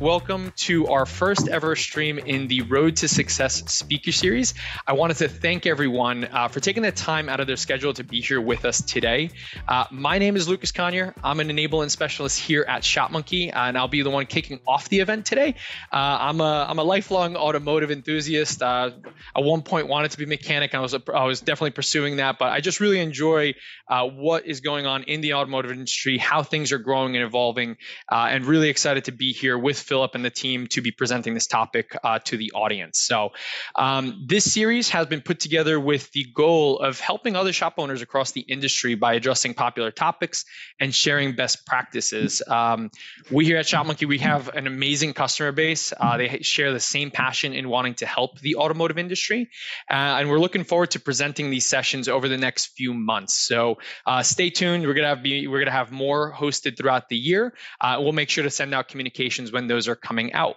welcome to our first ever stream in the Road to Success speaker series. I wanted to thank everyone uh, for taking the time out of their schedule to be here with us today. Uh, my name is Lucas Conyer. I'm an enablement specialist here at ShopMonkey, and I'll be the one kicking off the event today. Uh, I'm a I'm a lifelong automotive enthusiast. Uh, at one point, wanted to be a mechanic. I was a, I was definitely pursuing that, but I just really enjoy uh, what is going on in the automotive industry, how things are growing and evolving, uh, and really excited to be here with Philip and the team to be presenting this topic uh, to the audience. So, um, this series has been put together with the goal of helping other shop owners across the industry by addressing popular topics and sharing best practices. Um, we here at ShopMonkey, we have an amazing customer base. Uh, they share the same passion in wanting to help the automotive industry, uh, and we're looking forward to presenting these sessions over the next few months. So, uh, stay tuned. We're gonna have be, we're gonna have more hosted throughout the year. Uh, we'll make sure to send out communications when those are coming out.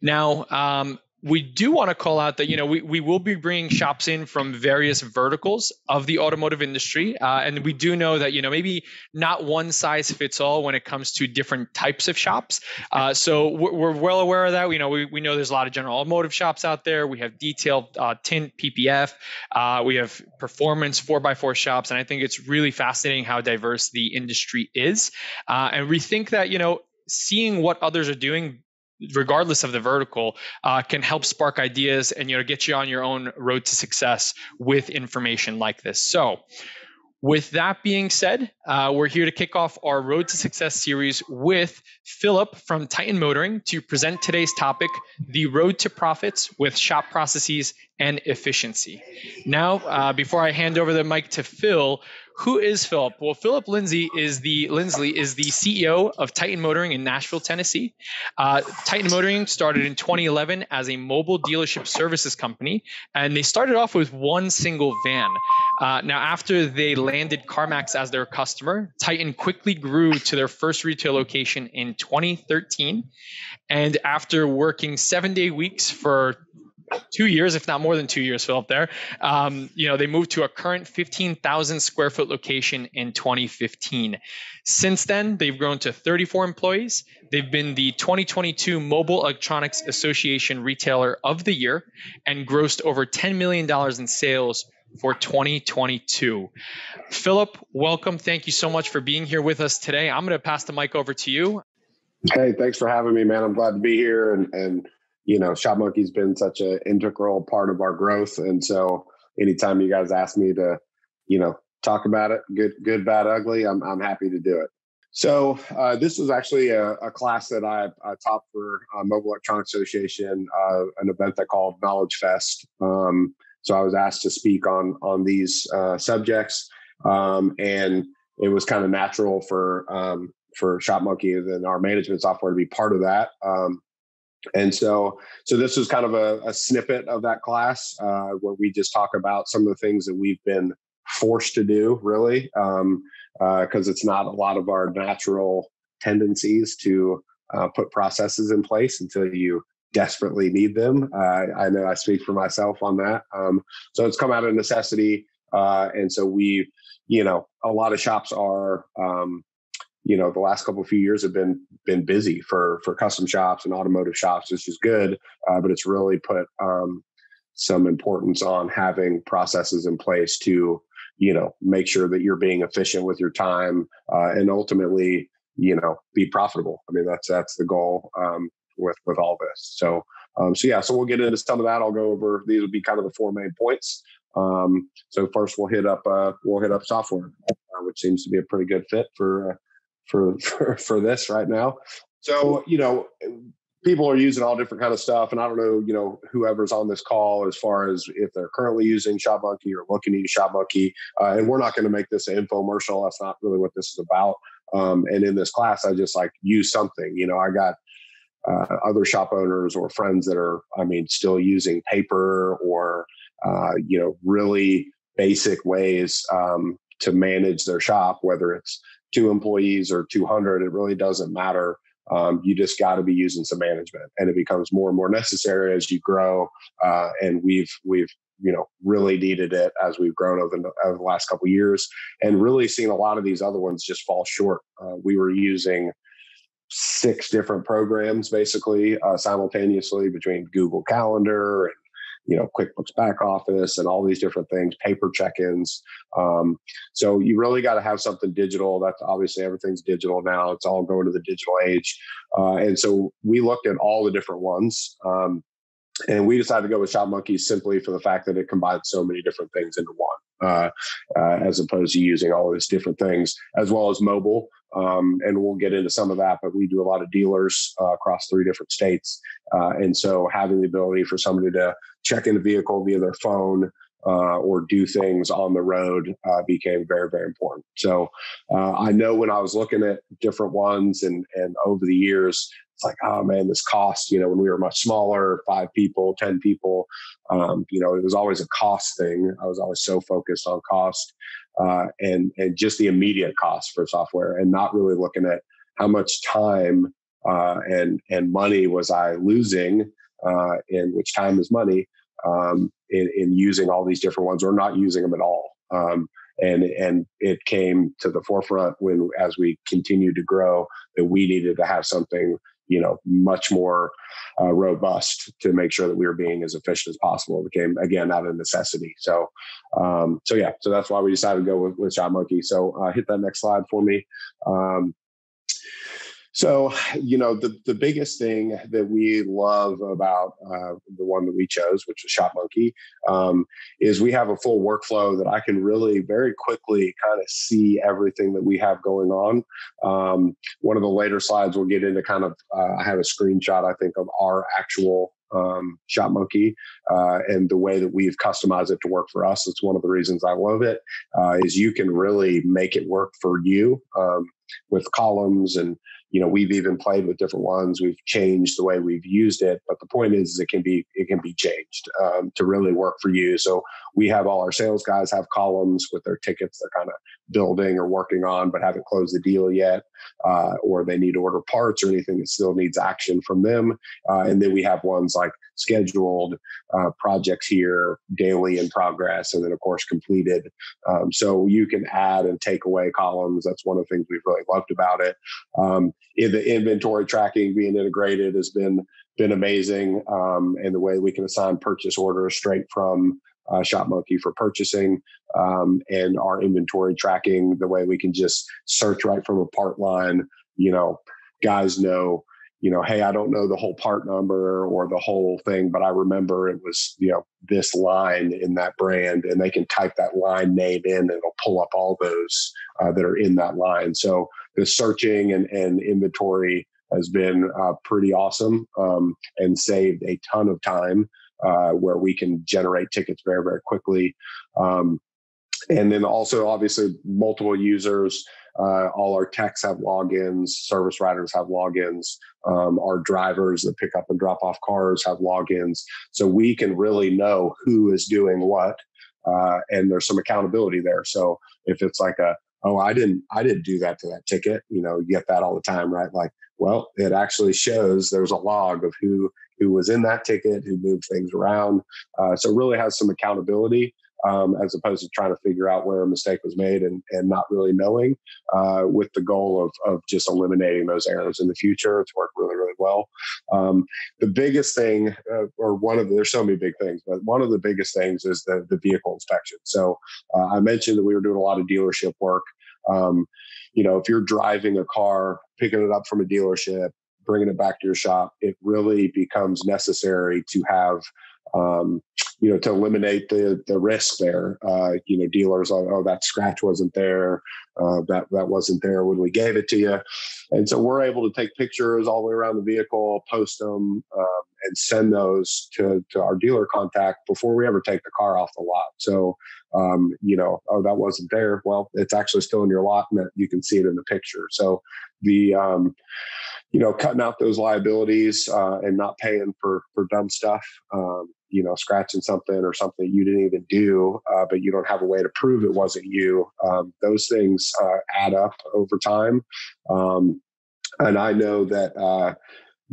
Now, um, we do want to call out that you know we, we will be bringing shops in from various verticals of the automotive industry uh, and we do know that you know maybe not one size fits all when it comes to different types of shops. Uh, so we're, we're, well aware of that. You know we, we know there's a lot of general automotive shops out there. We have detailed uh, tint ppf uh, we have performance 4x4 shops and i think it's really fascinating how diverse the industry is. Uh, and we think that you know seeing what others are doing regardless of the vertical, uh, can help spark ideas and you know get you on your own road to success with information like this. So. With that being said, uh, we're here to kick off our Road to Success series with Philip from Titan Motoring to present today's topic the road to profits with shop processes and efficiency. Now, uh, before I hand over the mic to Phil, who is Philip? Well, Philip Lindsay is the Lindsley is the CEO of Titan Motoring in Nashville, Tennessee. Uh, Titan Motoring started in 2011 as a mobile dealership services company, and they started off with one single van. Uh, now, after they landed CarMax as their customer, Titan quickly grew to their first retail location in 2013. And after working seven day weeks for two years, if not more than two years, Philip. There, um, you know, they moved to a current 15,000 square foot location in 2015. Since then, they've grown to 34 employees. They've been the 2022 Mobile Electronics Association Retailer of the Year and grossed over 10 million dollars in sales for 2022. Philip, welcome. Thank you so much for being here with us today. I'm going to pass the mic over to you. Hey, thanks for having me, man. I'm glad to be here and and you know, ShopMonkey's been such an integral part of our growth. And so anytime you guys ask me to, you know, talk about it, good, good, bad, ugly, I'm, I'm happy to do it. So uh, this was actually a, a class that I, I, taught for uh, Mobile Electronics Association, uh, an event they called Knowledge Fest. Um, so I was asked to speak on on these uh, subjects, um, and it was kind of natural for um, for ShopMonkey and our management software to be part of that. Um, and so so this was kind of a, a snippet of that class uh, where we just talk about some of the things that we've been forced to do really because um, uh, it's not a lot of our natural tendencies to uh, put processes in place until you desperately need them. I know i speak for myself on that. Um, so it's come out of necessity uh, and so we you know a lot of shops are um, you know the last couple of few years have been been busy for for custom shops and automotive shops which is good uh, but it's really put um, some importance on having processes in place to you know make sure that you're being efficient with your time uh, and ultimately you know be profitable. I mean that's that's the goal um, with with all this. So um, so yeah so we'll get into some of that. I'll go over these would be kind of the four main points. Um, so first we'll hit up uh, we'll hit up software uh, which seems to be a pretty good fit for uh, for for, for this right now. So you know, people are using all different kind of stuff, and I don't know, you know, whoever's on this call as far as if they're currently using ShopMonkey or looking to use ShopMonkey. Uh, and we're not going to make this an infomercial. That's not really what this is about. Um, and in this class, I just like use something. You know, I got uh, other shop owners or friends that are, I mean, still using paper or uh, you know, really basic ways um, to manage their shop, whether it's two employees or 200 it really doesn't matter. Um, you just got to be using some management and it becomes more and more necessary as you grow uh, and we've we've you know really needed it as we've grown over the, over the last couple years and really seen a lot of these other ones just fall short. Uh, we were using six different programs basically uh, simultaneously between Google Calendar and you know QuickBooks back office and all these different things, paper check-ins. Um, so you really got to have something digital. That's obviously everything's digital now. It's all going to the digital age, uh, and so we looked at all the different ones. Um, and we decided to go with ShopMonkey simply for the fact that it combines so many different things into one, uh, uh, as opposed to using all these different things, as well as mobile. Um, and we'll get into some of that, but we do a lot of dealers uh, across three different states. Uh, and so having the ability for somebody to check in a vehicle via their phone uh, or do things on the road uh, became very, very important. So uh, I know when I was looking at different ones and, and over the years, it's like, oh man, this cost, you know, when we were much smaller, five people, 10 people, um, you know, it was always a cost thing. I was always so focused on cost uh, and, and just the immediate cost for software and not really looking at how much time uh, and, and money was I losing uh, in which time is money um, in, in, using all these different ones or not using them at all. Um, and and it came to the forefront when as we continued to grow that we needed to have something you know much more uh, robust to make sure that we were being as efficient as possible. It became again out of necessity. So um, so yeah, so that's why we decided to go with, with ShopMonkey. So uh, hit that next slide for me. Um, so, you know, the, the biggest thing that we love about uh, the one that we chose, which was ShopMonkey, um, is we have a full workflow that I can really very quickly kind of see everything that we have going on. Um, one of the later slides we'll get into kind of, uh, I have a screenshot, I think, of our actual um, ShopMonkey uh, and the way that we've customized it to work for us. It's one of the reasons I love it. Uh, is you can really make it work for you um, with columns and you know we've even played with different ones. We've changed the way we've used it but the point is, is it can be it can be changed um, to really work for you. So we have all our sales guys have columns with their tickets they're kind of building or working on but haven't closed the deal yet uh, or they need to order parts or anything that still needs action from them. Uh, and then we have ones like scheduled uh, projects here daily in progress and then of course completed. Um, so you can add and take away columns. That's one of the things we've really loved about it. Um, in the inventory tracking being integrated has been been amazing um, and the way we can assign purchase orders straight from uh, ShopMonkey for purchasing um, and our inventory tracking, the way we can just search right from a part line. You know, guys know, you know, hey, I don't know the whole part number or the whole thing, but I remember it was, you know, this line in that brand, and they can type that line name in and it'll pull up all those uh, that are in that line. So the searching and, and inventory has been uh, pretty awesome um, and saved a ton of time uh, where we can generate tickets very, very quickly. Um, and then also, obviously, multiple users. Uh, all our techs have logins, service writers have logins, um, our drivers that pick up and drop off cars have logins. So we can really know who is doing what. Uh, and there's some accountability there. So if it's like a, oh, I didn't, I didn't do that to that ticket, you know, you get that all the time, right? Like, well, it actually shows there's a log of who who was in that ticket, who moved things around. Uh, so really has some accountability um, as opposed to trying to figure out where a mistake was made and, and not really knowing uh, with the goal of, of just eliminating those errors in the future. It's worked really, really well. Um, the biggest thing, uh, or one of the, there's so many big things, but one of the biggest things is the, the vehicle inspection. So uh, I mentioned that we were doing a lot of dealership work. Um, you know, if you're driving a car, picking it up from a dealership, bringing it back to your shop, it really becomes necessary to have, um, you know, to eliminate the the risk there. Uh, you know, dealers, oh, oh, that scratch wasn't there, uh, that that wasn't there when we gave it to you, and so we're able to take pictures all the way around the vehicle, post them, um, and send those to to our dealer contact before we ever take the car off the lot. So, um, you know, oh, that wasn't there. Well, it's actually still in your lot, and you can see it in the picture. So, the um, you know, cutting out those liabilities uh, and not paying for for dumb stuff. Um, you know, scratching something or something you didn't even do, uh, but you don't have a way to prove it wasn't you. Um, those things uh, add up over time. Um, and I know that uh,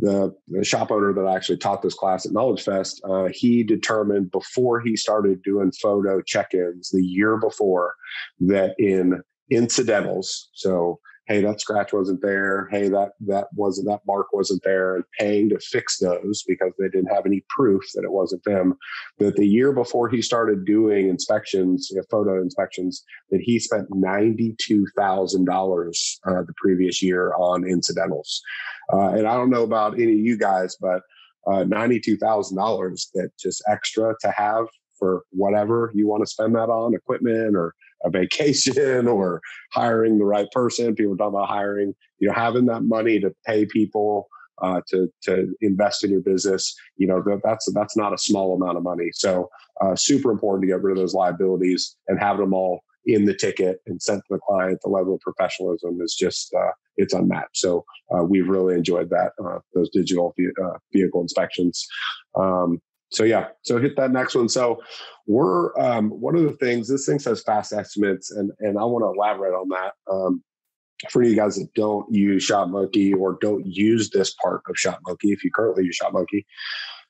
the, shop owner that I actually taught this class at Knowledge Fest, uh, he determined before he started doing photo check ins the year before that in incidentals, so hey, that scratch wasn't there. Hey, that that wasn't that mark wasn't there, and paying to fix those because they didn't have any proof that it wasn't them. That the year before he started doing inspections, you know, photo inspections, that he spent ninety two thousand uh, dollars the previous year on incidentals. Uh, and I don't know about any of you guys, but uh, ninety-two thousand dollars that just extra to have for whatever you want to spend that on, equipment or a vacation or hiring the right person. People talk about hiring, you know, having that money to pay people uh, to to invest in your business. You know, that, that's that's not a small amount of money. So uh, super important to get rid of those liabilities and have them all in the ticket and sent to the client. The level of professionalism is just uh, it's unmatched. So uh, we've really enjoyed that uh, those digital uh, vehicle inspections. Um, so yeah, so hit that next one. So we're um, one of the things. This thing says fast estimates, and and I want to elaborate on that. Um, for you guys that don't use ShopMonkey or don't use this part of ShopMonkey, if you currently use ShopMonkey,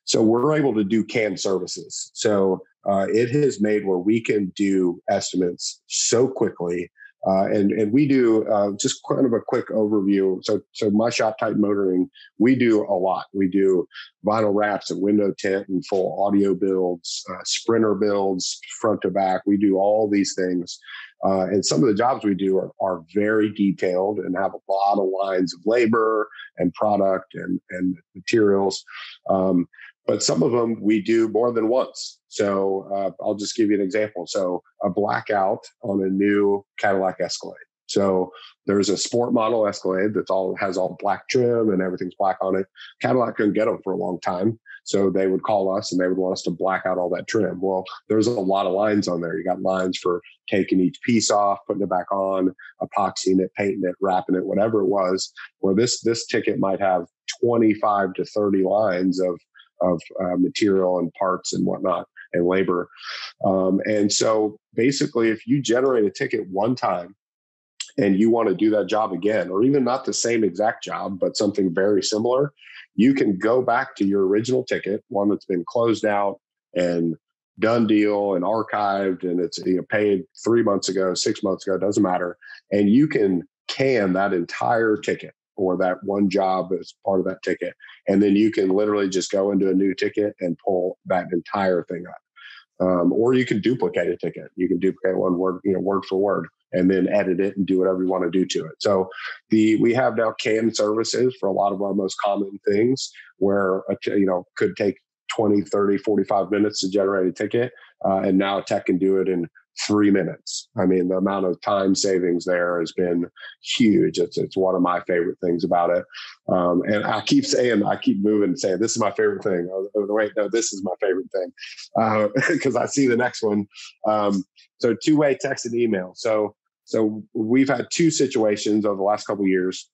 so we're able to do canned services. So uh, it has made where we can do estimates so quickly uh, and and we do uh, just kind of a quick overview. So so my shop Titan Motoring, we do a lot. We do vinyl wraps and window tint and full audio builds, uh, sprinter builds, front to back. We do all these things. Uh, and some of the jobs we do are, are very detailed and have a lot of lines of labor and product and, and materials. Um, but some of them we do more than once. So uh, I'll just give you an example. So a blackout on a new Cadillac Escalade. So there's a sport model Escalade that's all has all black trim and everything's black on it. Cadillac couldn't get them for a long time. So they would call us and they would want us to black out all that trim. Well, there's a lot of lines on there. You got lines for taking each piece off, putting it back on, epoxying it, painting it, wrapping it, whatever it was. Where this this ticket might have 25 to 30 lines of of uh, material and parts and whatnot and labor. Um, and so basically, if you generate a ticket one time and you want to do that job again, or even not the same exact job, but something very similar, you can go back to your original ticket, one that's been closed out and done deal and archived and it's you know, paid three months ago, six months ago, doesn't matter. And you can can that entire ticket or that one job as part of that ticket. And then you can literally just go into a new ticket and pull that entire thing up. Um, or you can duplicate a ticket. You can duplicate one word, you know, word for word, and then edit it and do whatever you want to do to it. So the we have now canned services for a lot of our most common things where you know could take 20, 30, 45 minutes to generate a ticket. Uh, and now tech can do it in three minutes. I mean, the amount of time savings there has been huge. It's, it's one of my favorite things about it. Um, and I keep saying, I keep moving and saying, this is my favorite thing. Oh, oh wait, no, this is my favorite thing. Because uh, I see the next one. Um, so two way text and email. So, so we've had two situations over the last couple years.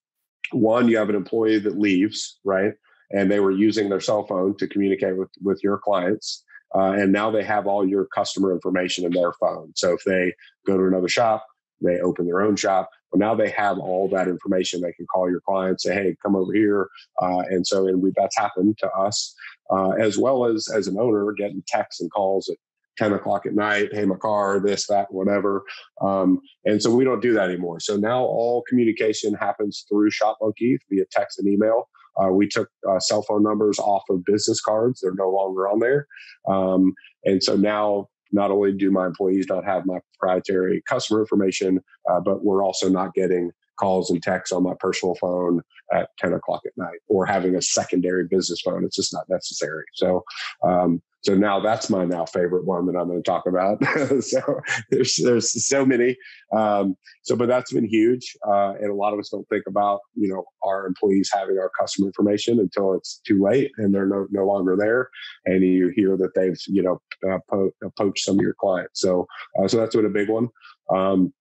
One, you have an employee that leaves, right? And they were using their cell phone to communicate with, with your clients. Uh, and now they have all your customer information in their phone. So if they go to another shop, they open their own shop. Well, now they have all that information. They can call your client, say, "Hey, come over here," uh, and so and we, that's happened to us, uh, as well as as an owner getting texts and calls at 10 o'clock at night, hey, my car, this, that, whatever. Um, and so we don't do that anymore. So now all communication happens through ShopMonkey via text and email. Uh, we took uh, cell phone numbers off of business cards; they're no longer on there. Um, and so now, not only do my employees not have my proprietary customer information, uh, but we're also not getting calls and texts on my personal phone at 10 o'clock at night or having a secondary business phone. It's just not necessary. So, um, so now that's my now favorite one that I'm going to talk about. so there's there's so many. Um, so, but that's been huge, uh, and a lot of us don't think about you know our employees having our customer information until it's too late and they're no no longer there, and you hear that they've you know uh, po- poached some of your clients. So, uh, so that's been a big one. Um,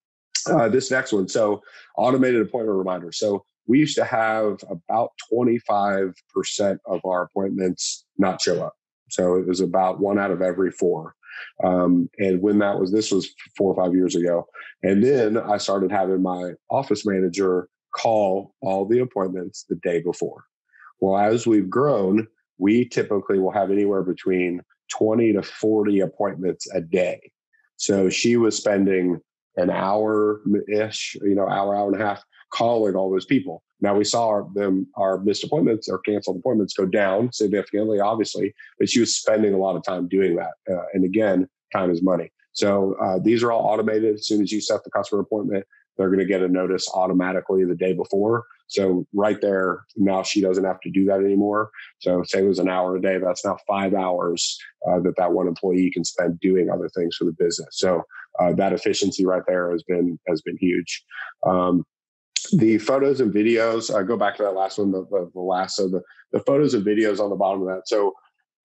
uh, this next one, so automated appointment reminder. So we used to have about 25% of our appointments not show up. So it was about one out of every four. Um, and when that was, this was four or five years ago. And then I started having my office manager call all the appointments the day before. Well, as we've grown, we typically will have anywhere between 20 to 40 appointments a day. So she was spending an hour ish, you know, hour, hour and a half calling all those people. Now we saw our, them our missed appointments or canceled appointments go down significantly, obviously, but she was spending a lot of time doing that. Uh, and again, time is money. So uh, these are all automated. As soon as you set the customer appointment, they're going to get a notice automatically the day before. So right there, now she doesn't have to do that anymore. So say it was an hour a day, that's now five hours uh, that that one employee can spend doing other things for the business. So uh, that efficiency right there has been has been huge. Um, the photos and videos, I go back to that last one, the, the, the last, so the, the photos and videos on the bottom of that. So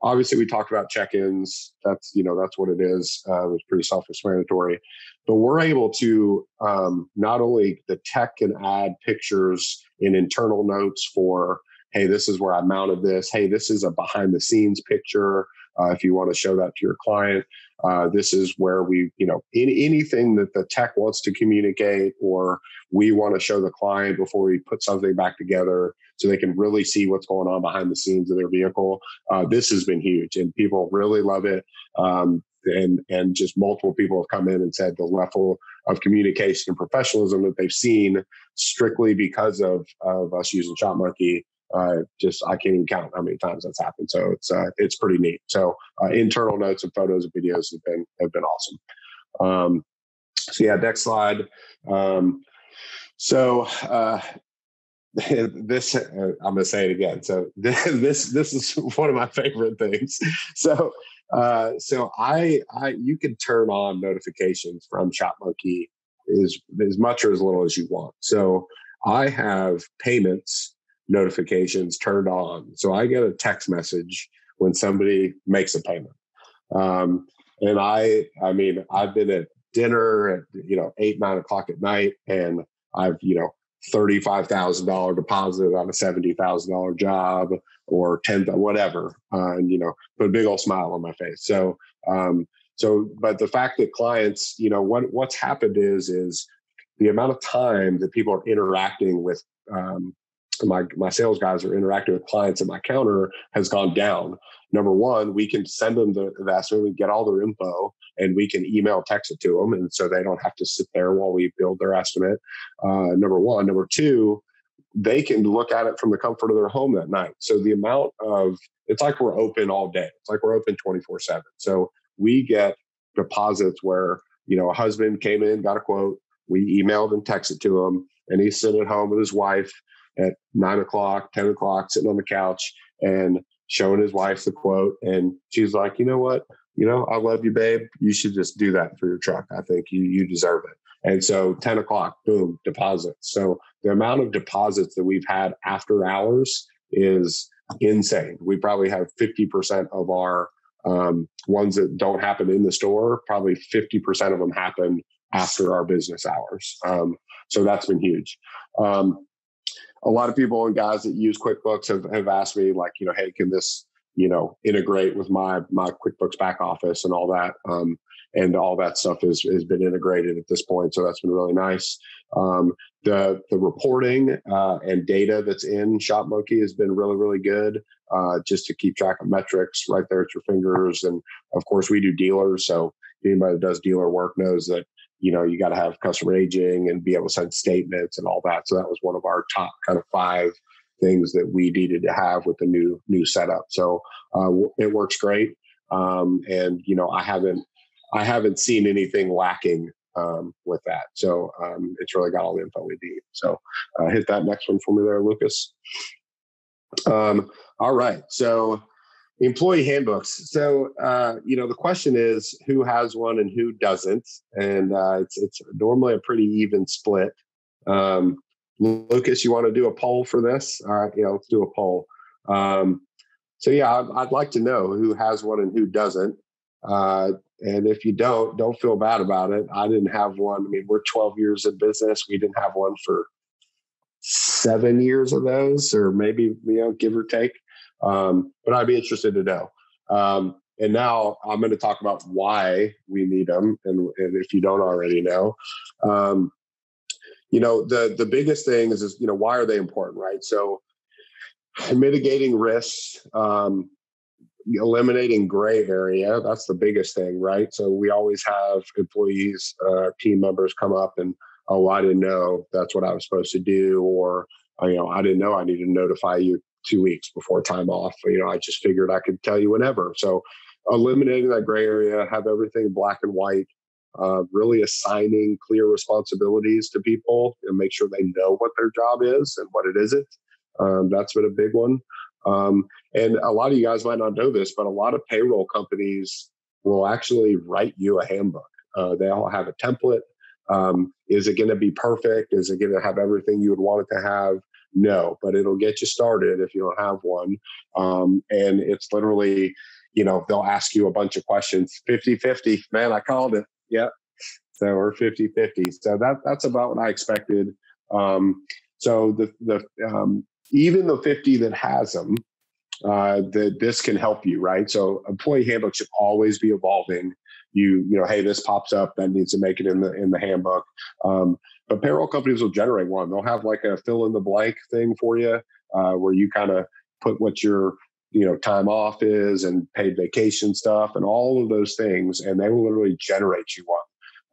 obviously we talked about check-ins. That's, you know, that's what it is. Uh, it was pretty self-explanatory, but we're able to um, not only the tech can add pictures in internal notes for, hey, this is where I mounted this. Hey, this is a behind the scenes picture. Uh, if you want to show that to your client, uh, this is where we, you know, in, anything that the tech wants to communicate or we want to show the client before we put something back together so they can really see what's going on behind the scenes of their vehicle. Uh, this has been huge and people really love it. Um, and and just multiple people have come in and said the level of communication and professionalism that they've seen strictly because of of us using ShopMonkey uh, just I can't even count how many times that's happened. So it's uh, it's pretty neat. So uh, internal notes and photos and videos have been have been awesome. Um, so yeah, next slide. Um, so uh, this uh, I'm going to say it again. So this this is one of my favorite things. So uh, so I I you can turn on notifications from ShopMonkey as as much or as little as you want. So I have payments notifications turned on. So I get a text message when somebody makes a payment. Um, and I, I mean, I've been at dinner at, you know, eight, nine o'clock at night and I've, you know, $35,000 deposit on a $70,000 job or 10, whatever. Uh, and, you know, put a big old smile on my face. So, um, so, but the fact that clients, you know, what, what's happened is, is the amount of time that people are interacting with um, my my sales guys are interacting with clients at my counter has gone down. Number one, we can send them the, the estimate, we get all their info, and we can email text it to them, and so they don't have to sit there while we build their estimate. Uh, number one, number two, they can look at it from the comfort of their home that night. So the amount of it's like we're open all day. It's like we're open twenty four seven. So we get deposits where you know a husband came in, got a quote, we emailed and texted to him, and he's sitting at home with his wife at nine o'clock, 10 o'clock, sitting on the couch and showing his wife the quote. And she's like, you know what? You know, I love you, babe. You should just do that for your truck. I think you you deserve it. And so 10 o'clock, boom, deposits. So the amount of deposits that we've had after hours is insane. We probably have 50% of our um, ones that don't happen in the store, probably 50% of them happen after our business hours. Um, so that's been huge. Um, a lot of people and guys that use QuickBooks have, have asked me like, you know, hey, can this, you know, integrate with my my QuickBooks back office and all that. Um, and all that stuff has has been integrated at this point. So that's been really nice. Um, the the reporting uh, and data that's in ShopMonkey has been really really good. Uh, just to keep track of metrics right there at your fingers, and of course we do dealers. So anybody that does dealer work knows that you know, you got to have customer aging and be able to send statements and all that. So that was one of our top kind of five things that we needed to have with the new new setup. So uh, it works great, um, and you know, I haven't I haven't seen anything lacking um, with that. So um, it's really got all the info we need. So uh, hit that next one for me there, Lucas. Um, all right, so employee handbooks. So, uh, you know, the question is who has one and who doesn't, and uh, it's it's normally a pretty even split. Um, Lucas, you want to do a poll for this? All right, yeah, let's do a poll. Um, so, yeah, I'd, I'd, like to know who has one and who doesn't. Uh, and if you don't, don't feel bad about it. I didn't have one. I mean, we're 12 years in business. We didn't have one for seven years of those, or maybe you know, give or take. Um, but I'd be interested to know. Um, and now I'm going to talk about why we need them. And, and if you don't already know, um, you know, the, the biggest thing is, is, you know, why are they important, right? So mitigating risks, um, eliminating gray area that's the biggest thing right so we always have employees uh, team members come up and oh i didn't know that's what i was supposed to do or uh, you know i didn't know i needed to notify you two weeks before time off you know i just figured i could tell you whenever so eliminating that gray area have everything black and white uh, really assigning clear responsibilities to people and make sure they know what their job is and what it isn't um, that's been a big one um, and a lot of you guys might not know this, but a lot of payroll companies will actually write you a handbook. Uh, they all have a template. Um, is it going to be perfect? Is it going to have everything you would want it to have? No, but it'll get you started if you don't have one. Um, and it's literally, you know, they'll ask you a bunch of questions 50 50. Man, I called it. Yeah. So we're 50 50. So that, that's about what I expected. Um, so the, the, um, even the 50 that has them, uh, that this can help you, right? So employee handbook should always be evolving. You, you know, hey, this pops up that needs to make it in the in the handbook. Um, but payroll companies will generate one. They'll have like a fill in the blank thing for you, uh, where you kind of put what your you know time off is and paid vacation stuff and all of those things, and they will literally generate you one.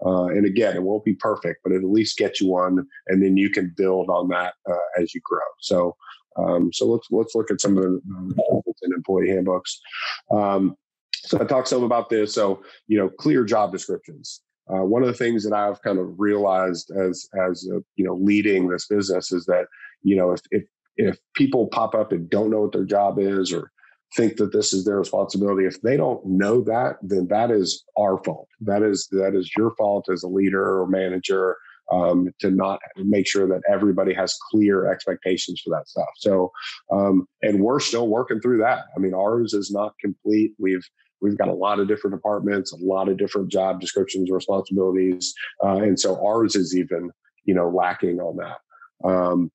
Uh, and again, it won't be perfect, but it'll at least get you one, and then you can build on that uh, as you grow. So, um, so let's let's look at some of the in employee handbooks. Um, so I talked some about this. So you know, clear job descriptions. Uh, one of the things that I've kind of realized as as a, you know leading this business is that you know if if if people pop up and don't know what their job is or think that this is their responsibility. If they don't know that, then that is our fault. That is that is your fault as a leader or manager um, to not make sure that everybody has clear expectations for that stuff. So, um, and we're still working through that. I mean, ours is not complete. We've we've got a lot of different departments, a lot of different job descriptions, responsibilities, uh, and so ours is even you know lacking on that. Um,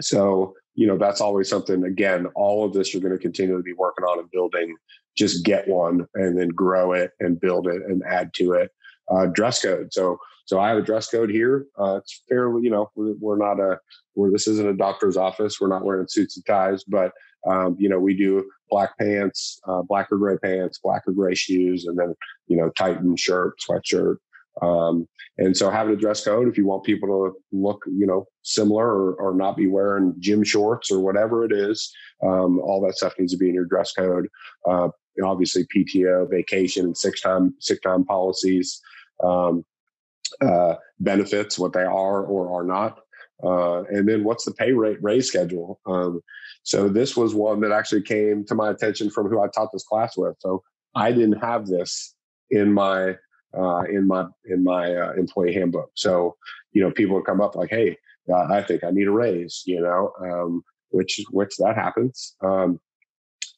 so you know that's always something again all of this you're going to continue to be working on and building. Just get one and then grow it and build it and add to it. Uh, dress code. So so i have a dress code here. Uh, it's fairly you know we're, we're not a where this isn't a doctor's office. We're not wearing suits and ties but um, you know we do black pants uh, black or gray pants black or gray shoes and then you know Titan shirt sweatshirt um, and so having a dress code, if you want people to look, you know, similar or, or not be wearing gym shorts or whatever it is, um, all that stuff needs to be in your dress code. Uh, obviously PTO, vacation, sick time, sick time policies, um, uh, benefits, what they are or are not. Uh, and then what's the pay rate raise schedule? Um, so this was one that actually came to my attention from who I taught this class with. So I didn't have this in my uh, in my in my uh, employee handbook. So you know, people would come up like, "Hey, uh, I think I need a raise," you know, um, which which that happens. Um,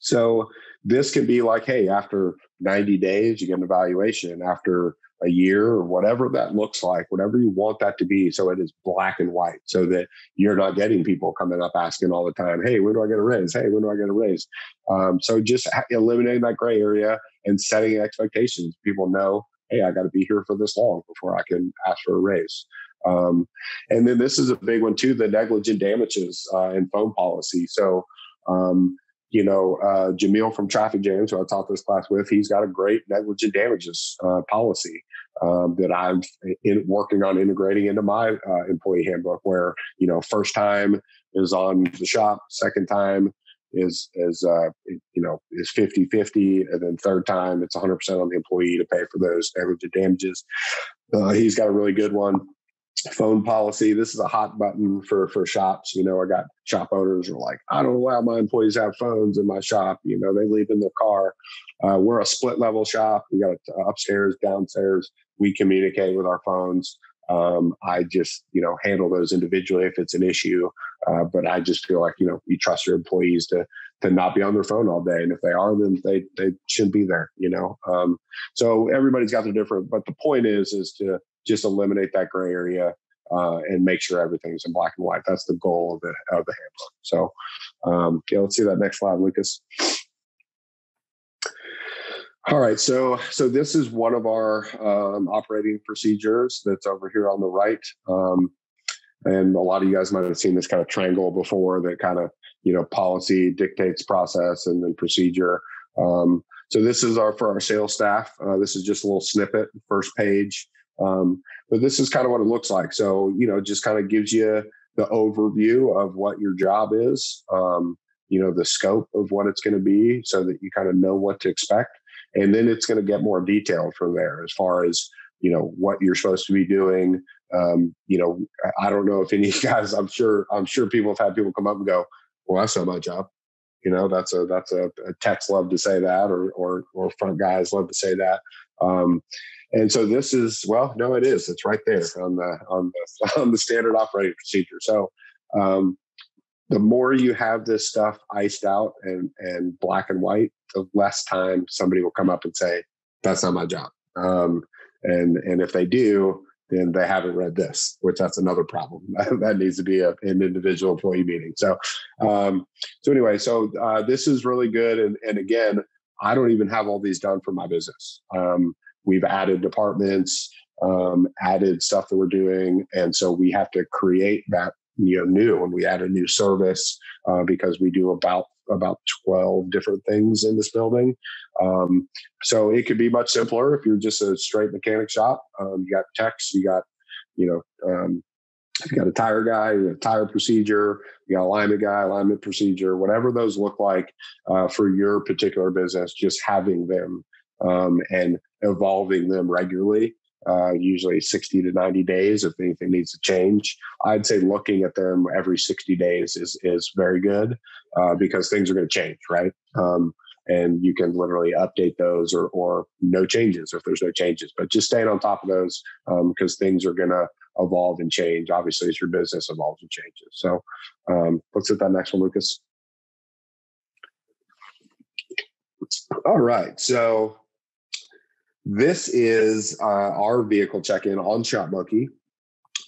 so this can be like, "Hey, after 90 days, you get an evaluation. After a year or whatever that looks like, whatever you want that to be, so it is black and white, so that you're not getting people coming up asking all the time, "Hey, when do I get a raise? Hey, when do I get a raise?" Um, so just eliminating that gray area and setting expectations. People know hey, I got to be here for this long before I can ask for a raise. Um, and then this is a big one too: the negligent damages uh, and phone policy. So, um, you know, uh, Jamil from Traffic Jams, who I taught this class with, he's got a great negligent damages uh, policy um, that I'm in, working on integrating into my uh, employee handbook. Where you know, first time is on the shop, second time is is uh, you know is 50 50 and then third time it's 100% on the employee to pay for those negligent damages uh, he's got a really good one phone policy this is a hot button for for shops you know i got shop owners are like i don't allow my employees have phones in my shop you know they leave in their car uh, we're a split level shop we got it upstairs downstairs we communicate with our phones um, I just, you know, handle those individually if it's an issue. Uh, but I just feel like, you know, you trust your employees to to not be on their phone all day. And if they are, then they they shouldn't be there, you know. Um, so everybody's got their different, but the point is is to just eliminate that gray area uh, and make sure everything's in black and white. That's the goal of the of the handbook. So um, okay, let's see that next slide, Lucas. All right, so so this is one of our um, operating procedures that's over here on the right, um, and a lot of you guys might have seen this kind of triangle before. That kind of you know policy dictates process and then procedure. Um, so this is our for our sales staff. Uh, this is just a little snippet, first page. Um, but this is kind of what it looks like. So you know, just kind of gives you the overview of what your job is. Um, you know, the scope of what it's going to be, so that you kind of know what to expect, and then it's going to get more detailed from there as far as you know what you're supposed to be doing. Um, you know, I don't know if any guys. I'm sure. I'm sure people have had people come up and go, "Well, that's not my job." You know, that's a that's a, a techs love to say that, or or or front guys love to say that. Um, and so this is well, no, it is. It's right there on the on the on the standard operating procedure. So um, the more you have this stuff iced out and and black and white, the less time somebody will come up and say, "That's not my job." Um, and and if they do, then they haven't read this, which that's another problem. that needs to be a, an individual employee meeting. So, um, so anyway, so uh, this is really good. And, and again, I don't even have all these done for my business. Um, we've added departments, um, added stuff that we're doing, and so we have to create that you know new. And we add a new service uh, because we do about about 12 different things in this building. Um, so it could be much simpler if you're just a straight mechanic shop. Um, you got techs, you got, you know, um, you got a tire guy, a tire procedure, you got alignment guy, alignment procedure, whatever those look like uh, for your particular business, just having them um, and evolving them regularly uh, usually 60 to 90 days if anything needs to change. I'd say looking at them every 60 days is is very good uh, because things are going to change, right? Um, and you can literally update those or or no changes if there's no changes, but just staying on top of those because um, things are going to evolve and change. Obviously, as your business evolves and changes. So um, let's hit that next one, Lucas. All right, so this is uh, our vehicle check-in on ShopMonkey.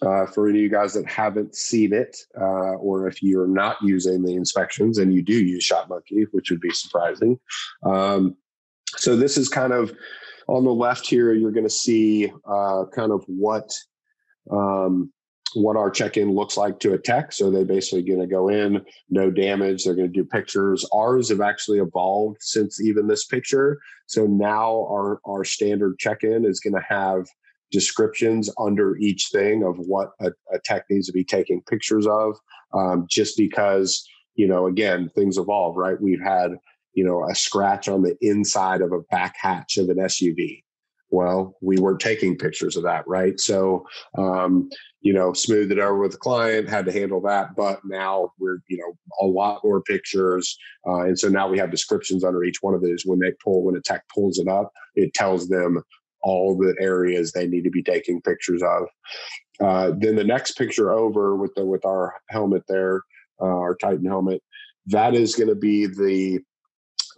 Uh, for any of you guys that haven't seen it, uh, or if you're not using the inspections and you do use ShopMonkey, which would be surprising. Um, so this is kind of on the left here. You're going to see uh, kind of what um, what our check-in looks like to a tech. So they're basically going to go in, no damage. They're going to do pictures. Ours have actually evolved since even this picture. So now our our standard check-in is going to have descriptions under each thing of what a, a tech needs to be taking pictures of. Um, just because you know, again, things evolve, right? We've had you know a scratch on the inside of a back hatch of an SUV well, we weren't taking pictures of that, right? So, um, you know, smoothed it over with the client, had to handle that. But now we're, you know, a lot more pictures. Uh, and so now we have descriptions under each one of those. When they pull, when a tech pulls it up, it tells them all the areas they need to be taking pictures of. Uh, then the next picture over with the with our helmet there, uh, our Titan helmet, that is going to be the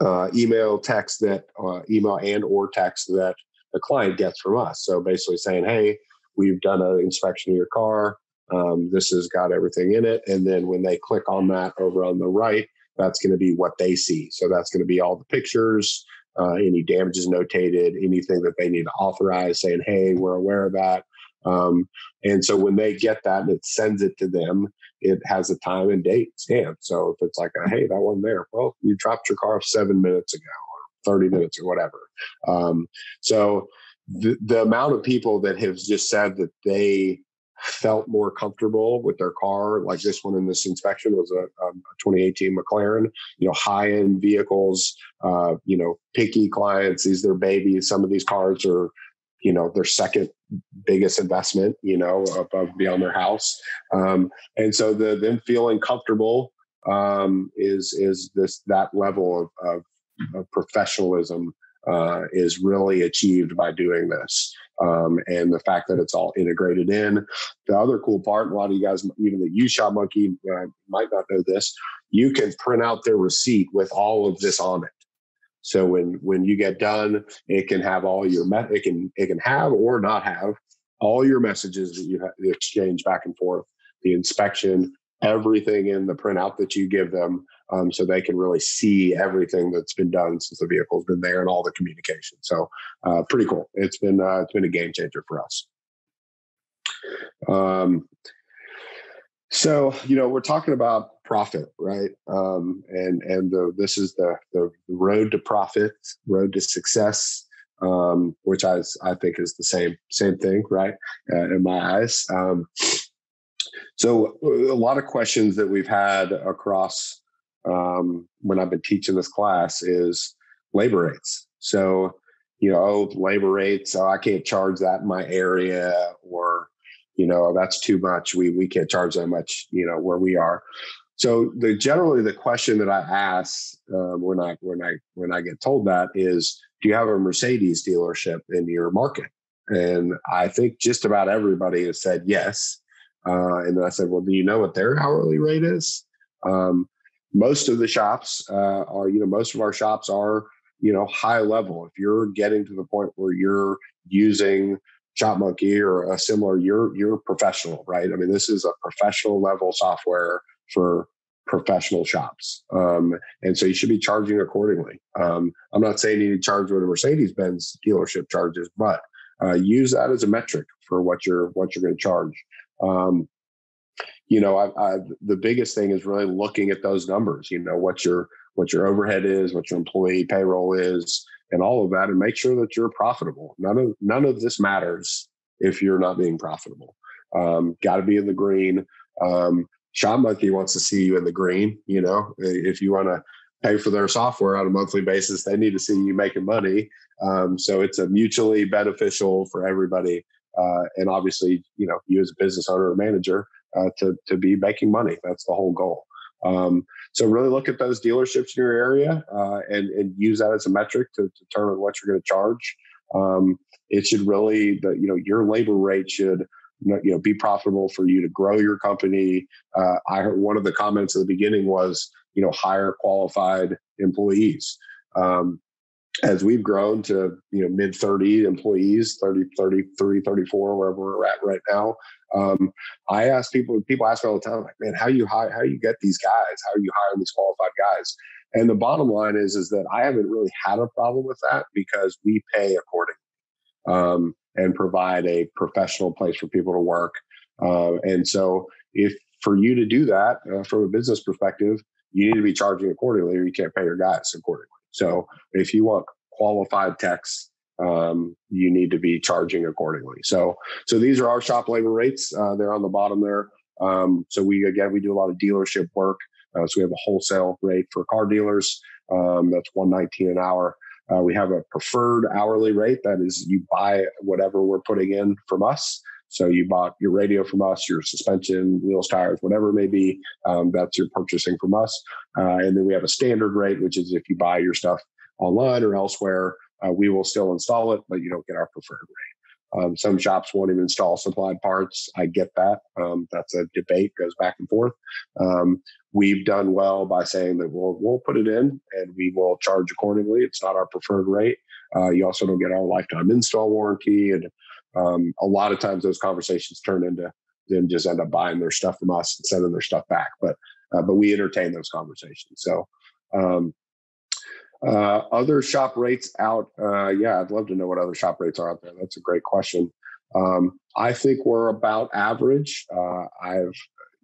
uh, email text that uh, email and or text that the client gets from us. So basically saying, hey, we've done an inspection of your car. Um, this has got everything in it. And then when they click on that over on the right, that's going to be what they see. So that's going to be all the pictures, uh, any damages notated, anything that they need to authorize, saying, hey, we're aware of that. Um, and so when they get that and it sends it to them, it has a time and date stamp. So if it's like, a, hey, that one there, well, you dropped your car seven minutes ago 30 minutes or whatever. Um, so the, the amount of people that have just said that they felt more comfortable with their car, like this one in this inspection was a, a 2018 McLaren, you know, high end vehicles, uh, you know, picky clients, these their babies. Some of these cars are, you know, their second biggest investment, you know, above beyond their house. Um, and so the them feeling comfortable um, is is this that level of, of of professionalism uh, is really achieved by doing this. Um, and the fact that it's all integrated in. The other cool part, a lot of you guys, even that use ShopMonkey, uh, might not know this. You can print out their receipt with all of this on it. So when when you get done, it can have all your me- it can it can have or not have all your messages that you, ha- exchange back and forth, the inspection, everything in the printout that you give them um, so they can really see everything that's been done since the vehicle's been there and all the communication. So uh, pretty cool. It's been uh, it's been a game changer for us. Um, So you know we're talking about profit, right? Um, and and the, this is the the road to profit, road to success, um, which I I think is the same same thing, right? Uh, in my eyes. Um, so a lot of questions that we've had across um, when I've been teaching this class is labor rates. So you know, oh, labor rates, oh, I can't charge that in my area, or you know, that's too much. We we can't charge that much, you know, where we are. So the generally the question that I ask um, when I when I when I get told that is, do you have a Mercedes dealership in your market? And I think just about everybody has said yes. Uh, and then I said, well, do you know what their hourly rate is? Um, most of the shops uh, are, you know, most of our shops are you know high level. If you're getting to the point where you're using ShopMonkey or a similar you're you're professional right? I mean this is a professional level software for professional shops. Um, and so you should be charging accordingly. Um, i'm not saying you need to charge what a mercedes-benz dealership charges but uh, use that as a metric for what you're what you're going to charge. Um, you know I, I, the biggest thing is really looking at those numbers you know what your what your overhead is, what your employee payroll is, and all of that, and make sure that you're profitable. None of none of this matters if you're not being profitable. Um, Got to be in the green. Um, ShopMonkey wants to see you in the green. You know, if you want to pay for their software on a monthly basis, they need to see you making money. Um, so it's a mutually beneficial for everybody. Uh, and obviously, you know, you as a business owner or manager uh, to to be making money. That's the whole goal. Um, so really look at those dealerships in your area uh, and, and use that as a metric to, determine what you're going to charge. Um, it should really, the, you know, your labor rate should, you know, be profitable for you to grow your company. Uh, I heard one of the comments at the beginning was, you know, hire qualified employees. Um, as we've grown to you know mid 30 employees 30 33 34 wherever we're at right now um, i ask people people ask me all the time like man how you hire how you get these guys? How are you hiring these qualified guys? And the bottom line is is that i haven't really had a problem with that because we pay accordingly um, and provide a professional place for people to work uh, and so if for you to do that uh, from a business perspective you need to be charging accordingly or you can't pay your guys accordingly so if you want qualified techs, um, you need to be charging accordingly. So so these are our shop labor rates. Uh, they're on the bottom there. Um, so we again we do a lot of dealership work. Uh, so we have a wholesale rate for car dealers. Um, that's one nineteen an hour. Uh, we have a preferred hourly rate that is you buy whatever we're putting in from us. So you bought your radio from us, your suspension, wheels, tires, whatever it may be. Um, that's your purchasing from us. Uh, and then we have a standard rate, which is if you buy your stuff online or elsewhere, uh, we will still install it, but you don't get our preferred rate. Um, some shops won't even install supplied parts. I get that. Um, that's a debate, goes back and forth. Um, we've done well by saying that we'll we'll put it in and we will charge accordingly. It's not our preferred rate. Uh, you also don't get our lifetime install warranty, and um, a lot of times those conversations turn into them just end up buying their stuff from us and sending their stuff back. But uh, but we entertain those conversations. So um, uh, other shop rates out, uh, yeah, I'd love to know what other shop rates are out there. That's a great question. Um, I think we're about average. Uh, I've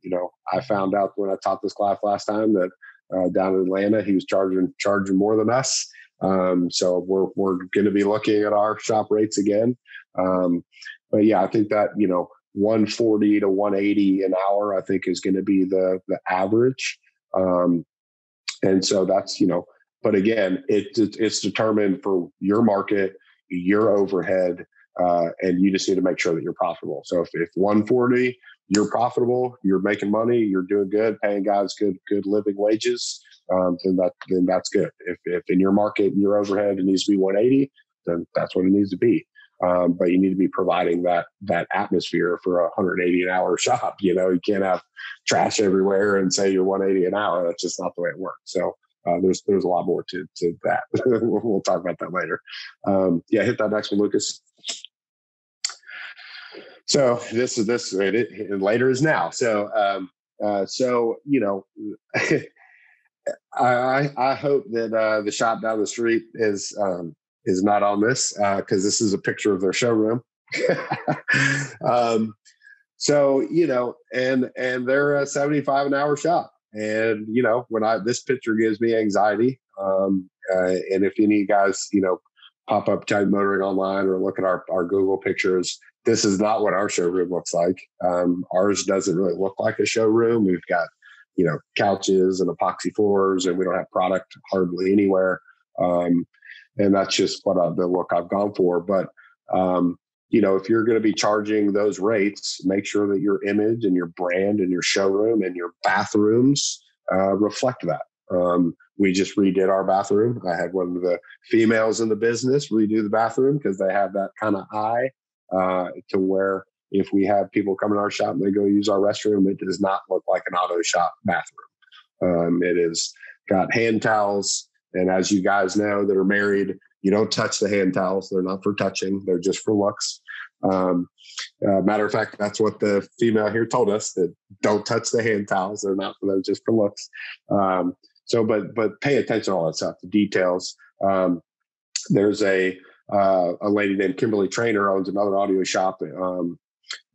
you know I found out when I taught this class last time that uh, down in Atlanta he was charging charging more than us. Um, so we're we're going to be looking at our shop rates again. Um, but yeah, I think that you know 140 to 180 an hour, I think is going to be the the average. Um, and so that's you know, but again, it, it's determined for your market, your overhead, uh, and you just need to make sure that you're profitable. So if, if 140 you're profitable, you're making money, you're doing good, paying guys good good living wages, um, then that then that's good. If if in your market and your overhead it needs to be 180, then that's what it needs to be. Um, but you need to be providing that that atmosphere for a 180 an hour shop. You know, you can't have trash everywhere and say you're 180 an hour. That's just not the way it works. So uh, there's there's a lot more to to that. we'll talk about that later. Um, yeah, hit that next one, Lucas. So this is this it, later is now. So um, uh, so you know. I, I hope that uh, the shop down the street is um, is not on this because uh, this is a picture of their showroom. um, so you know, and and they're a seventy five an hour shop, and you know, when I this picture gives me anxiety, um, uh, and if any guys, you know, pop up Titan Motoring online or look at our our Google pictures, this is not what our showroom looks like. Um, ours doesn't really look like a showroom. We've got you know couches and epoxy floors, and we don't have product hardly anywhere. Um, and that's just what I, the look I've gone for. But um, you know, if you're going to be charging those rates, make sure that your image and your brand and your showroom and your bathrooms uh, reflect that. Um, we just redid our bathroom. I had one of the females in the business redo the bathroom because they have that kind of eye uh, to where if we have people come in our shop and they go use our restroom, it does not look like an auto shop bathroom. Um, it is got hand towels, and as you guys know that are married, you don't touch the hand towels. They're not for touching. They're just for looks. Um, uh, matter of fact, that's what the female here told us that don't touch the hand towels. They're not for those, just for looks. Um, so, but but pay attention to all that stuff, the details. Um, there's a uh, a lady named Kimberly Trainer owns another audio shop um,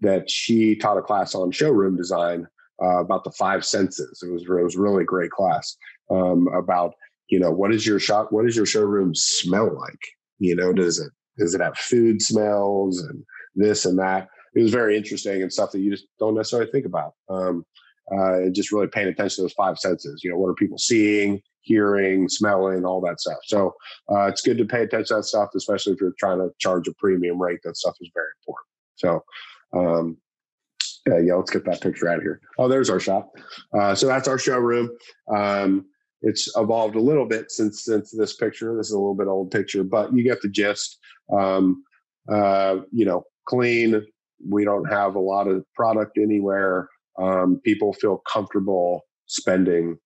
that she taught a class on showroom design uh, about the five senses. It was it was really great class um, about you know what is your shop what does your showroom smell like you know does it does it have food smells and this and that it was very interesting and stuff that you just don't necessarily think about um, uh, and just really paying attention to those five senses you know what are people seeing hearing smelling all that stuff so uh, it's good to pay attention to that stuff especially if you're trying to charge a premium rate that stuff is very important so um, yeah, yeah, let's get that picture out of here. Oh, there's our shop. Uh, so that's our showroom. Um, it's evolved a little bit since since this picture. This is a little bit old picture, but you get the gist. Um, uh, you know, clean. We don't have a lot of product anywhere. Um, people feel comfortable spending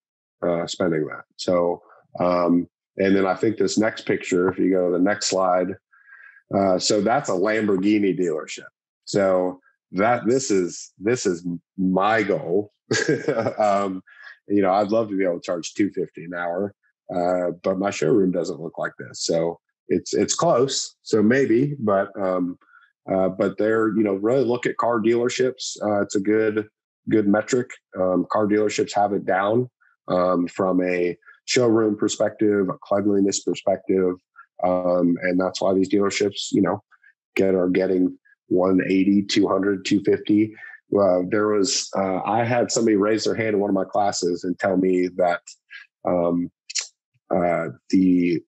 uh, spending that. So, um, and then I think this next picture, if you go to the next slide, uh, so that's a Lamborghini dealership. So that this is this is my goal. um, you know, I'd love to be able to charge 250 an hour, uh, but my showroom doesn't look like this. So it's it's close. So maybe, but um, uh, but they're you know really look at car dealerships. Uh, it's a good good metric. Um, car dealerships have it down um, from a showroom perspective, a cleanliness perspective, um, and that's why these dealerships you know get are getting 180, 200, 250 uh, there was uh, I had somebody raise their hand in one of my classes and tell me that um, uh, the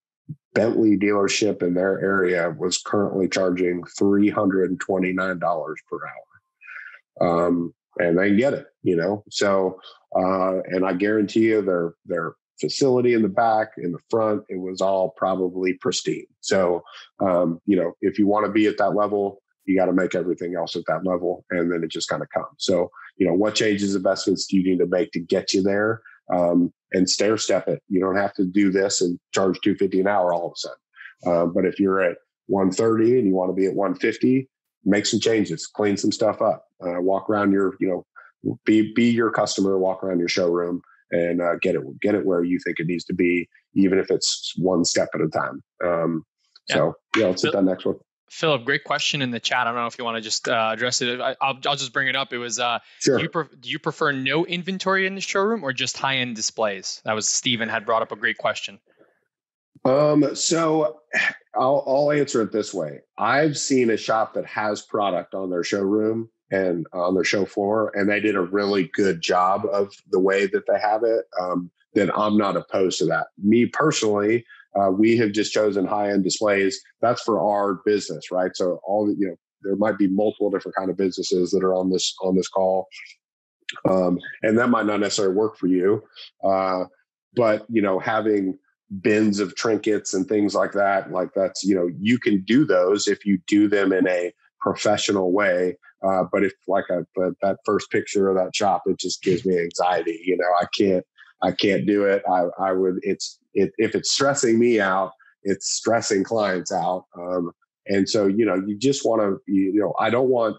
Bentley dealership in their area was currently charging three hundred and twenty nine dollars per hour, um, and they get it, you know. So, uh, and I guarantee you, their their facility in the back, in the front, it was all probably pristine. So, um, you know, if you want to be at that level, you got to make everything else at that level and then it just kind of comes. So you know what changes investments do you need to make to get you there? Um, and stair step it. You don't have to do this and charge 250 an hour all of a sudden. Uh, but if you're at 130 and you want to be at 150 make some changes clean some stuff up. Uh, walk around your you know be be your customer walk around your showroom and uh, get it get it where you think it needs to be even if it's one step at a time. Um, yeah. so yeah let's hit that next one Philip, great question in the chat. I don't know if you want to just uh, address it. I, will I'll just bring it up. It was, uh, sure. do, you pre- do you prefer no inventory in the showroom or just high end displays? That was Stephen had brought up a great question. Um, so I'll, I'll answer it this way. I've seen a shop that has product on their showroom and on their show floor, and they did a really good job of the way that they have it. Um, then I'm not opposed to that. Me personally, uh, we have just chosen high end displays. That's for our business, right? So all you know, there might be multiple different kind of businesses that are on this on this call, um, and that might not necessarily work for you. Uh, but you know, having bins of trinkets and things like that, like that's you know, you can do those if you do them in a professional way. Uh, but if like a, that first picture of that shop, it just gives me anxiety. You know, I can't I can't do it. I, I would, it's, it, if it's stressing me out, it's stressing clients out. Um, and so, you know, you just want to, you, know, I don't want,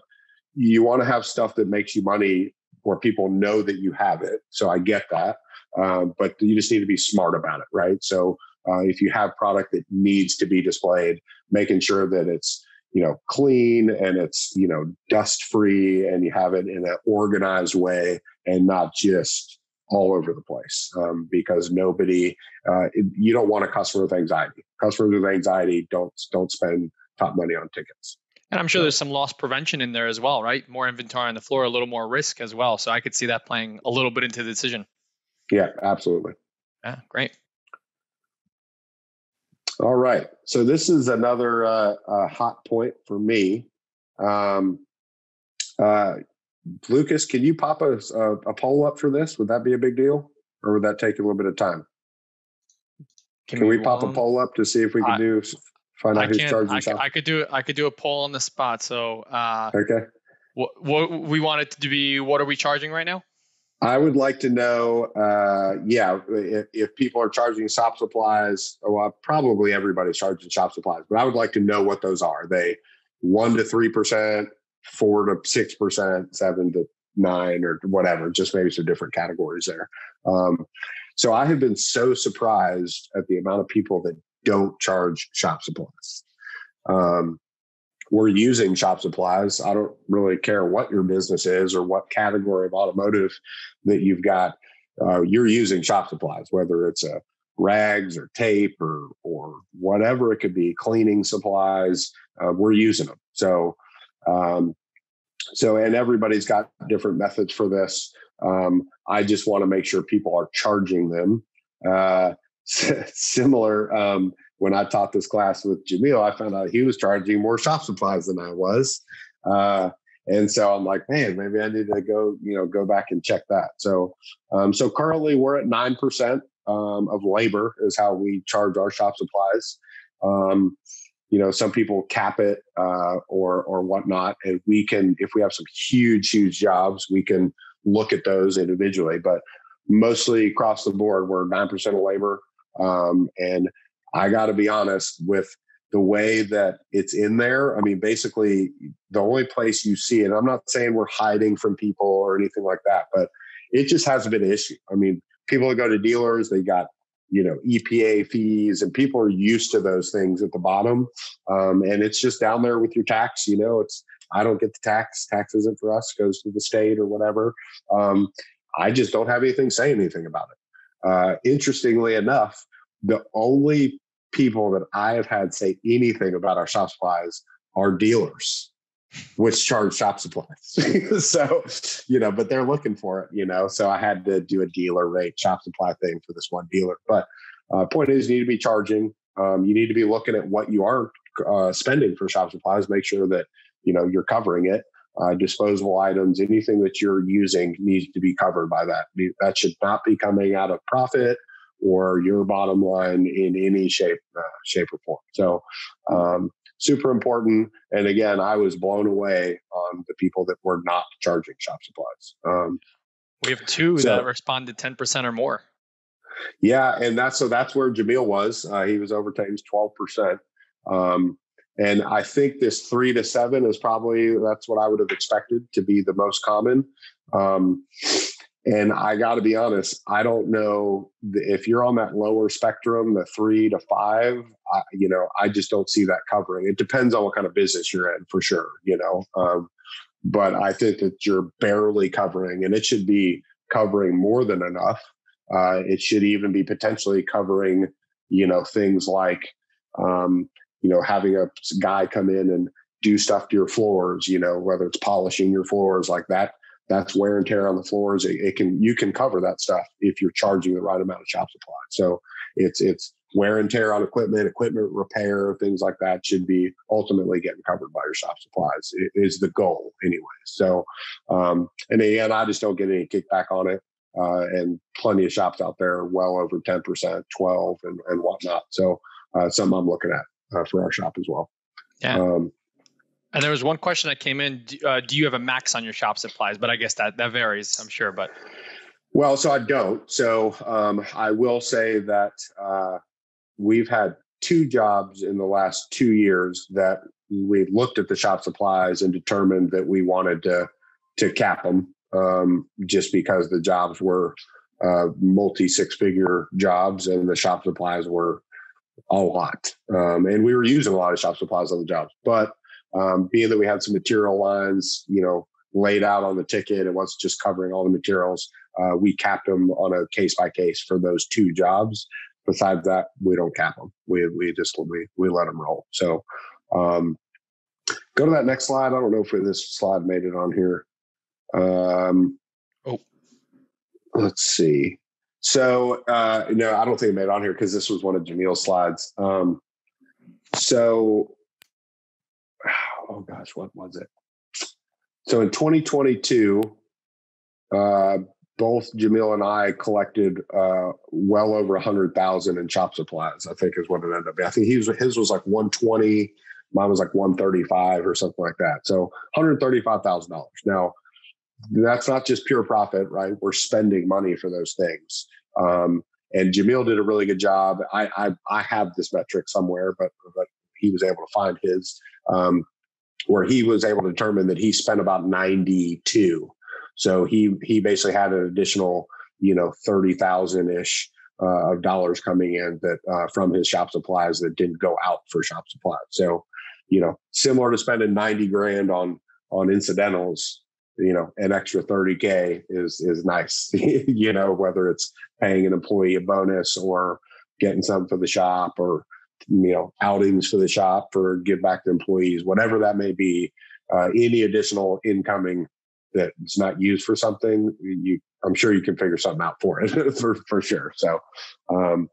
you want to have stuff that makes you money where people know that you have it. So I get that. Um, but you just need to be smart about it, right? So uh, if you have product that needs to be displayed, making sure that it's, you know clean and it's you know dust free and you have it in an organized way and not just all over the place um, because nobody uh, you don't want a customer with anxiety. Customers with anxiety don't don't spend top money on tickets. And i'm sure there's some loss prevention in there as well right? More inventory on the floor a little more risk as well. So i could see that playing a little bit into the decision. Yeah absolutely. Yeah great. All right. So this is another uh, uh, hot point for me. Um, uh, Lucas, can you pop a, a, a, poll up for this? Would that be a big deal, or would that take a little bit of time? Can, can we pop a poll up to see if we can I, do find out I who's charging? I, I, could do I could do a poll on the spot. So uh, okay. What, what we want it to be? What are we charging right now? I would like to know, uh, yeah, if, if, people are charging shop supplies, well, probably everybody's charging shop supplies, but I would like to know what those are. are they one to three percent, four to six percent, seven to nine, or whatever. Just maybe some different categories there. Um, so I have been so surprised at the amount of people that don't charge shop supplies. Um, we're using shop supplies. I don't really care what your business is or what category of automotive that you've got. Uh, you're using shop supplies, whether it's a rags or tape or or whatever it could be, cleaning supplies. Uh, we're using them. So, um, so and everybody's got different methods for this. Um, I just want to make sure people are charging them. Uh, similar. Um, when I taught this class with Jamil, I found out he was charging more shop supplies than I was. Uh, and so I'm like, man, maybe I need to go, you know, go back and check that. So, um, so currently we're at nine percent um, of labor is how we charge our shop supplies. Um, you know, some people cap it uh, or or whatnot, and we can, if we have some huge, huge jobs, we can look at those individually. But mostly across the board, we're nine percent of labor, um, and I got to be honest with the way that it's in there. I mean, basically, the only place you see it, I'm not saying we're hiding from people or anything like that, but it just hasn't been an issue. I mean, people go to dealers, they got, you know, EPA fees, and people are used to those things at the bottom. Um, and it's just down there with your tax. You know, it's, I don't get the tax. Tax isn't for us, goes to the state or whatever. Um, I just don't have anything say anything about it. Uh, interestingly enough, the only people that I have had say anything about our shop supplies are dealers, which charge shop supplies. so, you know, but they're looking for it, you know. So I had to do a dealer rate shop supply thing for this one dealer. But uh, point is, you need to be charging. Um, you need to be looking at what you are uh, spending for shop supplies. Make sure that you know you're covering it. Uh, disposable items, anything that you're using needs to be covered by that. That should not be coming out of profit or your bottom line in any shape, uh, shape or form. So, um, super important. And again, I was blown away on the people that were not charging shop supplies. Um, we have two so, that responded 10% or more. Yeah. And that's, so that's where Jamil was. Uh, he was over Thames 12%. Um, and I think this three to seven is probably, that's what I would have expected to be the most common. Um, and I got to be honest, I don't know if you're on that lower spectrum, the three to five. I, you know, I just don't see that covering. It depends on what kind of business you're in, for sure. You know, um, but I think that you're barely covering, and it should be covering more than enough. Uh, it should even be potentially covering, you know, things like, um, you know, having a guy come in and do stuff to your floors. You know, whether it's polishing your floors like that that's wear and tear on the floors. It, it, can you can cover that stuff if you're charging the right amount of shop supply. So it's it's wear and tear on equipment, equipment repair, things like that should be ultimately getting covered by your shop supplies. It is the goal anyway. So um, and again, I just don't get any kickback on it. Uh, and plenty of shops out there well over 10%, 12 and, and whatnot. So uh, something I'm looking at uh, for our shop as well. Yeah. Um, and there was one question that came in: do, uh, do you have a max on your shop supplies? But I guess that that varies, I'm sure. But well, so I don't. So um, I will say that uh, we've had two jobs in the last two years that we looked at the shop supplies and determined that we wanted to to cap them um, just because the jobs were uh, multi six figure jobs and the shop supplies were a lot. Um, and we were using a lot of shop supplies on the jobs, but um, being that we had some material lines, you know, laid out on the ticket, it wasn't just covering all the materials. Uh, we capped them on a case by case for those two jobs. Besides that, we don't cap them. We we just we we let them roll. So, um, go to that next slide. I don't know if this slide made it on here. Um, oh, let's see. So, uh, no, I don't think it made it on here because this was one of Jamil's slides. Um, so, oh gosh, what was it? So in 2022, uh, both Jamil and I collected uh, well over hundred thousand in shop supplies. I think is what it ended up. Being. I think was his was like 120, mine was like 135 or something like that. So 135 thousand dollars. Now that's not just pure profit, right? We're spending money for those things. Um, and Jamil did a really good job. I, I, I have this metric somewhere, but but he was able to find his um, where he was able to determine that he spent about 92. So he he basically had an additional you know 30,000 ish uh, of dollars coming in that uh, from his shop supplies that didn't go out for shop supplies. So you know similar to spending 90 grand on on incidentals you know an extra 30k is is nice you know whether it's paying an employee a bonus or getting something for the shop or you know outings for the shop for give back to employees whatever that may be uh, any additional incoming that's not used for something you i'm sure you can figure something out for it for for sure. So um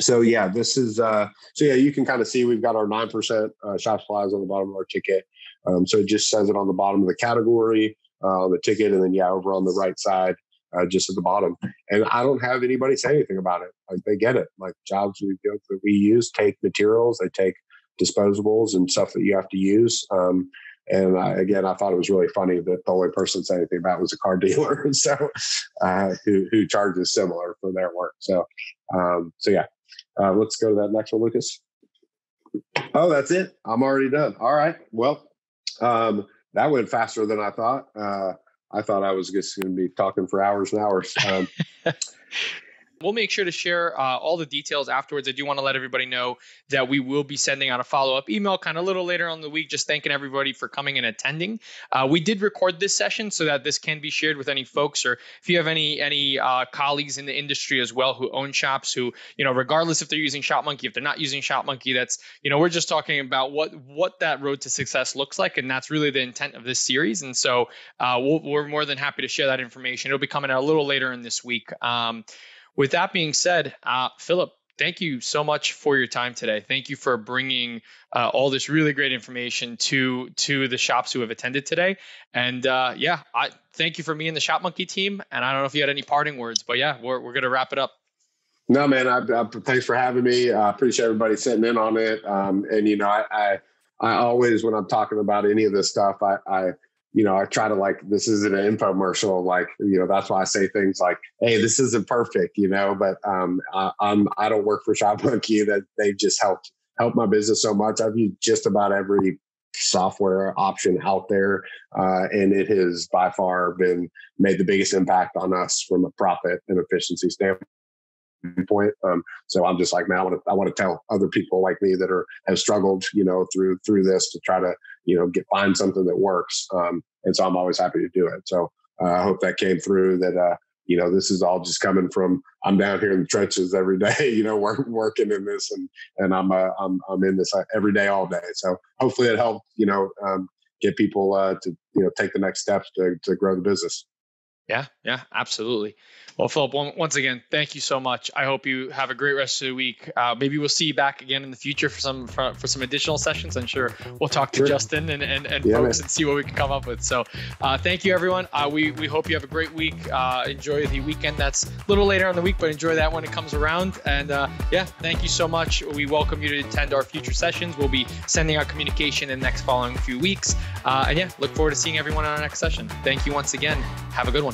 so yeah this is uh so yeah you can kind of see we've got our 9% uh, shop supplies on the bottom of our ticket. Um, so it just says it on the bottom of the category uh, on the ticket, and then yeah, over on the right side, uh, just at the bottom. And I don't have anybody say anything about it. Like they get it. Like jobs we you know, that we use take materials, they take disposables and stuff that you have to use. Um, and I, again, I thought it was really funny that the only person said anything about was a car dealer, so uh, who who charges similar for their work. So, um, so yeah, uh, let's go to that next one, Lucas. Oh, that's it. I'm already done. All right. Well, um, that went faster than I thought. Uh, I thought I was just going to be talking for hours and hours. Um, We'll make sure to share uh, all the details afterwards. I do want to let everybody know that we will be sending out a follow up email kind of a little later on the week, just thanking everybody for coming and attending. Uh, we did record this session so that this can be shared with any folks, or if you have any any uh, colleagues in the industry as well who own shops, who you know, regardless if they're using ShopMonkey, if they're not using ShopMonkey, that's you know, we're just talking about what what that road to success looks like, and that's really the intent of this series. And so uh, we we are more than happy to share that information. It'll be coming out a little later in this week. Um, with that being said, uh, Philip, thank you so much for your time today. Thank you for bringing uh, all this really great information to to the shops who have attended today. And uh, yeah, I thank you for me and the Shop Monkey team. And I don't know if you had any parting words, but yeah, we're we're gonna wrap it up. No, man. I, I, thanks for having me. I appreciate everybody sitting in on it. Um, and you know, I, I I always when I'm talking about any of this stuff, I, I you know, I try to like, this isn't an infomercial. Like, you know, that's why I say things like, Hey, this isn't perfect, you know, but, um, I, I'm, I don't work for ShopMonkey that they've just helped, help my business so much. I've used just about every software option out there. Uh, and it has by far been made the biggest impact on us from a profit and efficiency standpoint point. Um, so I'm just like, man, I want to, I want to tell other people like me that are have struggled, you know, through through this to try to, you know, get find something that works. Um, and so I'm always happy to do it. So uh, I hope that came through. That uh, you know, this is all just coming from I'm down here in the trenches every day, you know, work, working in this, and and I'm uh, I'm I'm in this uh, every day, all day. So hopefully it helped, you know, um, get people uh, to you know take the next steps to to grow the business. Yeah, yeah, absolutely. Well, Philip, once again, thank you so much. I hope you have a great rest of the week. Uh, maybe we'll see you back again in the future for some for, for some additional sessions. I'm sure we'll talk to sure. Justin and, and, and yeah, folks man. and see what we can come up with. So, uh, thank you, everyone. Uh, we we hope you have a great week. Uh, enjoy the weekend. That's a little later on the week, but enjoy that when it comes around. And uh, yeah, thank you so much. We welcome you to attend our future sessions. We'll be sending out communication in the next following few weeks. Uh, and yeah, look forward to seeing everyone on our next session. Thank you once again. Have a good one.